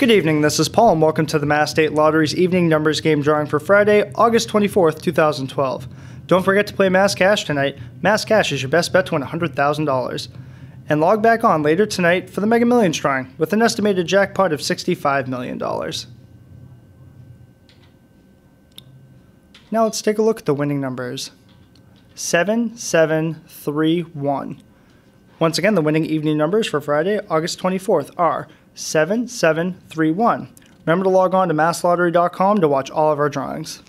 Good evening, this is Paul, and welcome to the Mass State Lottery's evening numbers game drawing for Friday, August 24th, 2012. Don't forget to play Mass Cash tonight. Mass Cash is your best bet to win $100,000. And log back on later tonight for the Mega Millions drawing with an estimated jackpot of $65 million. Now let's take a look at the winning numbers 7731. Once again, the winning evening numbers for Friday, August 24th are 7731. Remember to log on to masslottery.com to watch all of our drawings.